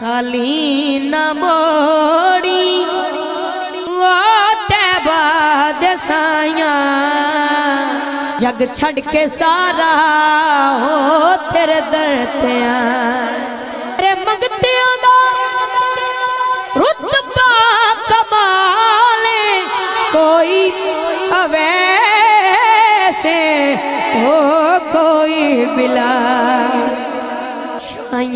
खाली न जग छड़ के सारा हो तेरे दर ते अरे मंगते रुतबा कमाले। कोई अवैसे हो कोई बिला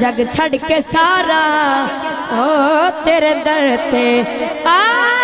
जग छड़ के सारा ओ तेरे दर ते आ